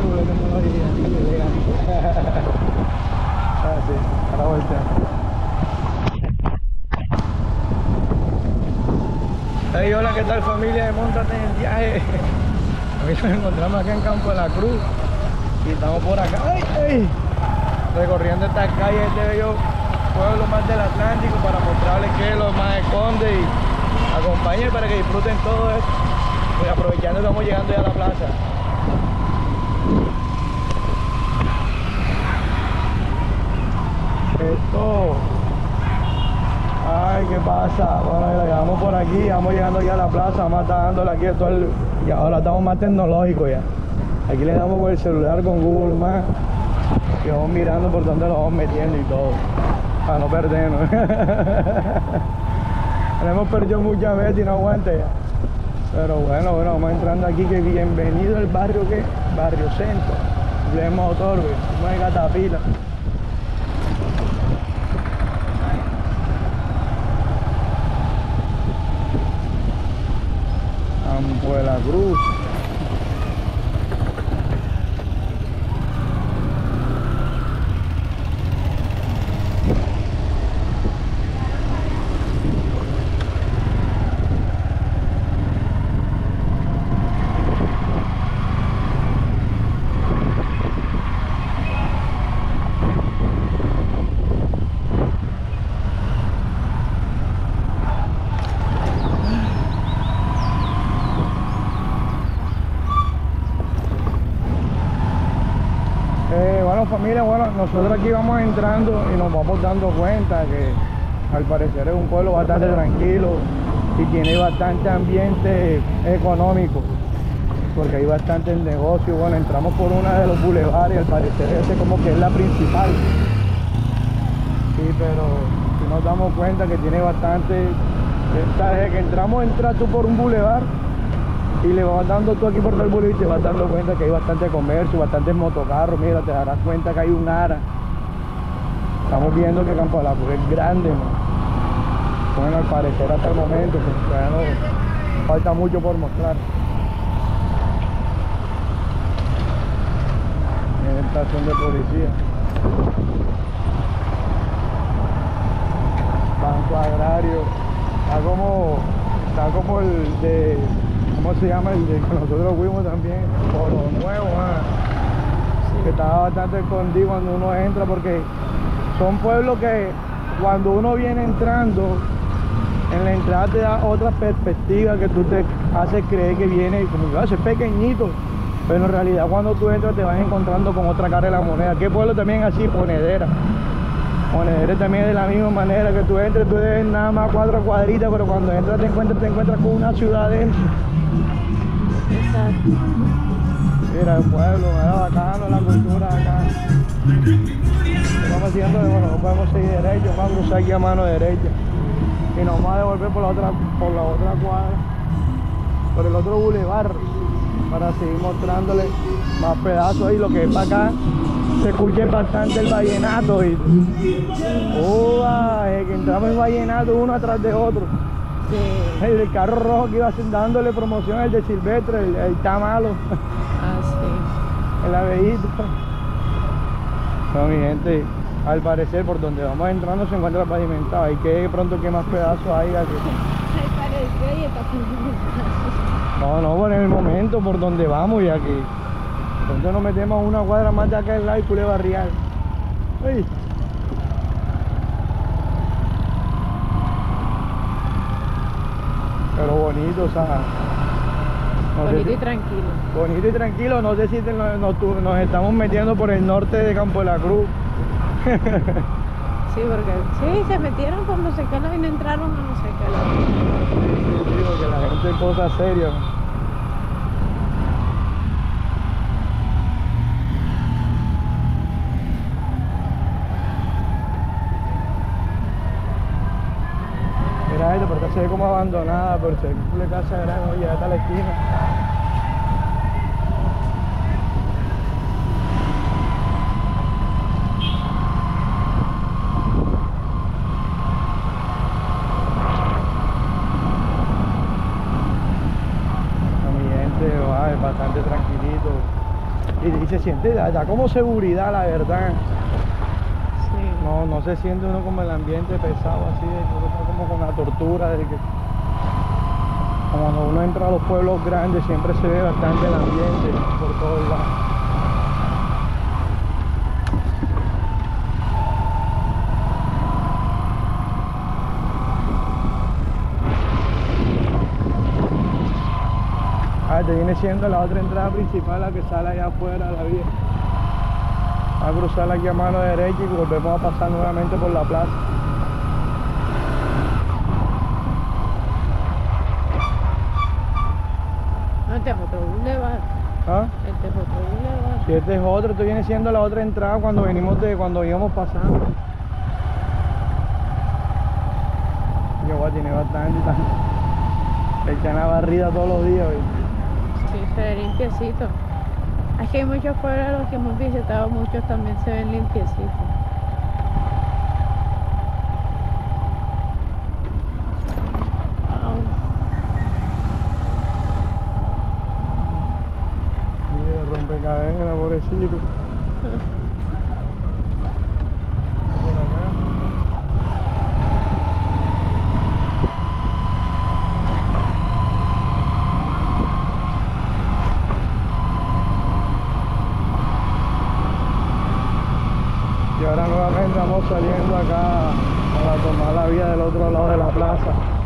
Ah, hey, hola, ¿qué tal familia de Montate en el viaje? Hoy nos encontramos aquí en Campo de la Cruz y estamos por acá, ay, ay, recorriendo estas calles de este bello pueblo más del Atlántico para mostrarles que lo más esconde y acompañen para que disfruten todo esto. Y aprovechando estamos llegando ya a la plaza. Esto Ay, ¿qué pasa? Bueno, ya llegamos por aquí, vamos llegando ya a la plaza, vamos dándole aquí todo el... Y ahora estamos más tecnológicos ya. Aquí le damos por el celular con Google Maps y vamos mirando por dónde lo vamos metiendo y todo, para no perdernos. Hemos perdido muchas veces y no aguante. Pero bueno, bueno, vamos entrando aquí, que bienvenido al barrio, que Barrio Centro. Le güey, no hay catapila. Campo de la Cruz. Eh, familia, bueno, nosotros aquí vamos entrando y nos vamos dando cuenta que al parecer es un pueblo bastante tranquilo y tiene bastante ambiente económico porque hay bastante negocio, bueno, entramos por una de los bulevares, al parecer ese como que es la principal. Sí, pero si nos damos cuenta que tiene bastante, desde que entramos entras tú por un bulevar y le vas dando tú aquí por todo el boulevard y te vas dando cuenta que hay bastante comercio, bastantes motocarros, mira, te darás cuenta que hay un ara. Estamos viendo que Campo de la Cruz es grande, ¿no? Bueno, al parecer hasta el momento, pues falta mucho por mostrar. Estación de policía. Banco agrario. Está como, está como el de ¿cómo se llama? El de que nosotros fuimos también, Polo Nuevo, ah, que estaba bastante escondido cuando uno entra porque son pueblos que cuando uno viene entrando, en la entrada te da otra perspectiva que tú te haces creer que viene como que va a ser pequeñito, pero en realidad cuando tú entras te vas encontrando con otra cara de la moneda. ¿Qué pueblo también así? Ponedera. Monedera también de la misma manera que tú entres, tú debes nada más cuatro cuadritas, pero cuando entras te encuentras, te encuentras con una ciudad dentro. Exacto. Mira el pueblo, era bacano la cultura acá. Vamos haciendo, bueno, no podemos seguir derecho, vamos a cruzar aquí a mano derecha. Y nos vamos a devolver por la otra, por la otra cuadra, por el otro bulevar, para seguir mostrándole más pedazos ahí, lo que es para acá. Se escucha bastante el vallenato y ¡Uva! es que entramos en vallenato uno atrás de otro. Sí. El del carro rojo que iba dándole promoción, el de Silvestre, el, el está malo. Ah, sí. el abejito. No, mi gente, al parecer por donde vamos entrando se encuentra pavimentado. Hay que pronto qué más pedazos hay aquí. Y está No, no, por el momento por donde vamos y aquí. Entonces nos metemos una cuadra más de acá en lado y culé barrial. Uy. Pero bonito, o sea. no Bonito si- y tranquilo. Bonito y tranquilo, no sé si te- nos, estamos metiendo por el norte de Campo de la Cruz. Sí, porque sí, se metieron por no sé qué lado y no entraron a no sé qué lado. Sí, sí, porque la gente es cosa seria. Esta se ve como abandonada, pero se ve que una casa grande, oye, hasta la esquina. A mi gente, va, bastante tranquilito. Y, y se siente, da, da como seguridad, la verdad. No, no se siente uno como el ambiente pesado así, de como con la tortura de que Cuando uno entra a los pueblos grandes siempre se ve bastante el ambiente por todos lados. Ah, viene siendo la otra entrada principal, la que sale allá afuera la vía. A cruzar aquí a mano derecha y volvemos a pasar nuevamente por la plaza. No, este es otro boulevard. ¿Ah? Este es otro boulevard. Si este es otro, esto viene siendo la otra entrada cuando venimos de cuando íbamos pasando. Yo voy a tener bastante tanto. Echan la barrida todos los días. Sí, se ve limpiecito. Aquí hay muchos pueblos que hemos visitado, muchos también se ven limpiecitos. Mira, rompecabezas, pobrecito. Por acá. Y ahora nuevamente vamos saliendo acá para tomar la vía del otro lado de la plaza.